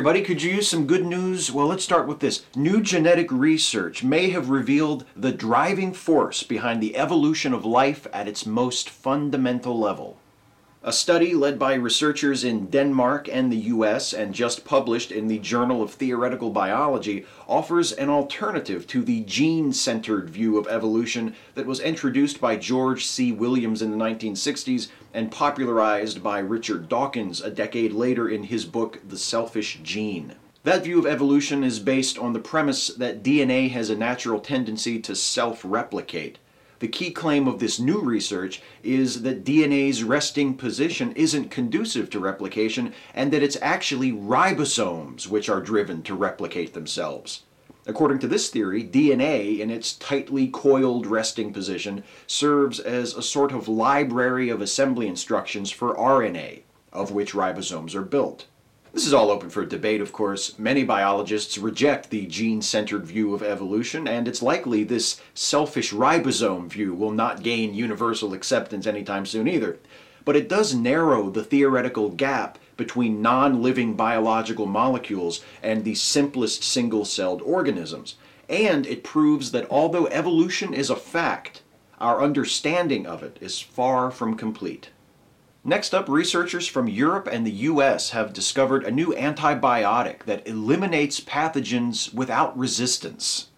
everybody. Could you use some good news? Well, let's start with this. New genetic research may have revealed the driving force behind the evolution of life at its most fundamental level. A study led by researchers in Denmark and the US and just published in the Journal of Theoretical Biology offers an alternative to the gene centered view of evolution that was introduced by George C. Williams in the 1960s and popularized by Richard Dawkins a decade later in his book The Selfish Gene. That view of evolution is based on the premise that DNA has a natural tendency to self replicate. The key claim of this new research is that DNA's resting position isn't conducive to replication and that it's actually ribosomes which are driven to replicate themselves. According to this theory, DNA, in its tightly coiled resting position, serves as a sort of library of assembly instructions for RNA, of which ribosomes are built. This is all open for debate, of course. Many biologists reject the gene centered view of evolution, and it's likely this selfish ribosome view will not gain universal acceptance anytime soon either. But it does narrow the theoretical gap between non living biological molecules and the simplest single celled organisms. And it proves that although evolution is a fact, our understanding of it is far from complete. Next up, researchers from Europe and the US have discovered a new antibiotic that eliminates pathogens without resistance.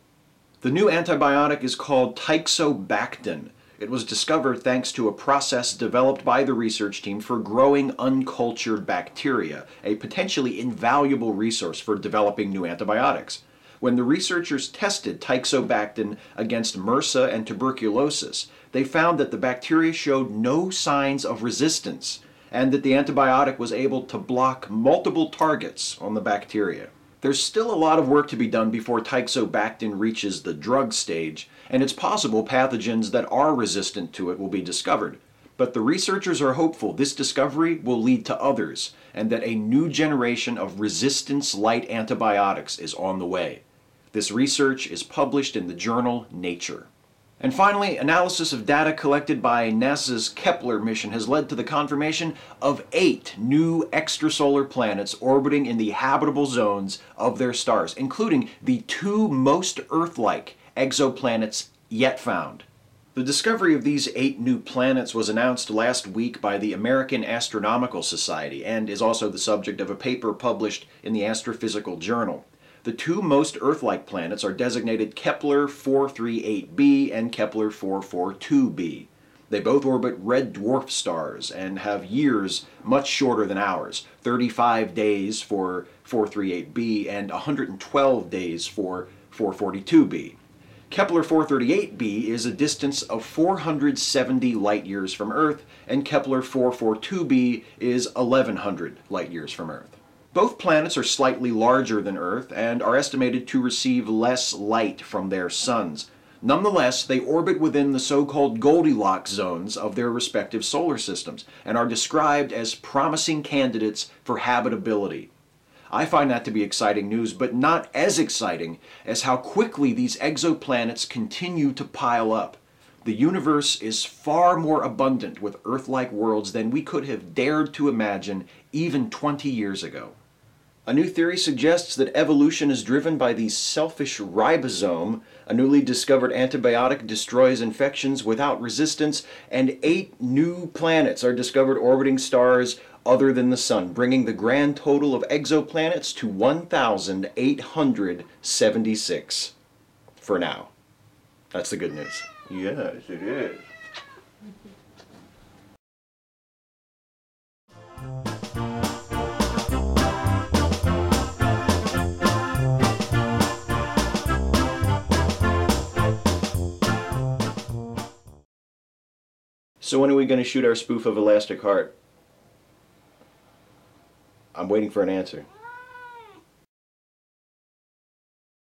The new antibiotic is called Teixobactin. It was discovered thanks to a process developed by the research team for growing uncultured bacteria, a potentially invaluable resource for developing new antibiotics. When the researchers tested Teixobactin against MRSA and tuberculosis, they found that the bacteria showed no signs of resistance and that the antibiotic was able to block multiple targets on the bacteria. There's still a lot of work to be done before Teixobactin reaches the drug stage, and it's possible pathogens that are resistant to it will be discovered. But the researchers are hopeful this discovery will lead to others, and that a new generation of resistance light antibiotics is on the way. This research is published in the journal Nature. And finally, analysis of data collected by NASA's Kepler mission has led to the confirmation of eight new extrasolar planets orbiting in the habitable zones of their stars, including the two most Earth like exoplanets yet found. The discovery of these eight new planets was announced last week by the American Astronomical Society and is also the subject of a paper published in the Astrophysical Journal. The two most Earth-like planets are designated Kepler 438b and Kepler 442b. They both orbit red dwarf stars and have years much shorter than ours 35 days for 438b and 112 days for 442b. Kepler 438b is a distance of 470 light years from Earth, and Kepler 442b is 1100 light years from Earth. Both planets are slightly larger than Earth and are estimated to receive less light from their suns. Nonetheless, they orbit within the so called Goldilocks zones of their respective solar systems and are described as promising candidates for habitability. I find that to be exciting news, but not as exciting as how quickly these exoplanets continue to pile up. The universe is far more abundant with Earth like worlds than we could have dared to imagine even 20 years ago. A new theory suggests that evolution is driven by the selfish ribosome. A newly discovered antibiotic destroys infections without resistance, and eight new planets are discovered orbiting stars other than the Sun, bringing the grand total of exoplanets to 1,876 for now. That's the good news. Yes, it is. So when are we going to shoot our spoof of Elastic Heart? I'm waiting for an answer.